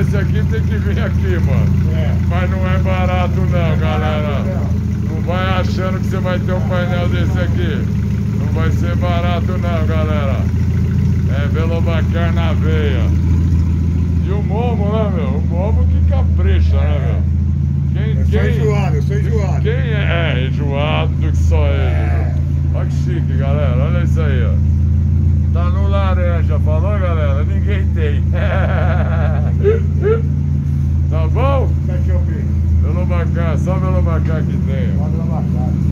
esse aqui tem que vir aqui, mano. É. Mas não é barato não, galera. Não vai achando que você vai ter um painel desse aqui. Não vai ser barato não, galera. É Velobacar na veia. E o Momo, né, meu? O Momo que capricha, né, meu? Quem, Eu sou enjoado, eu sou enjoado. Quem é, é enjoado do que só ele? É. Olha que chique, galera. Olha isso aí, ó. Só pelo Lamacar que tem. Salve Lamacar.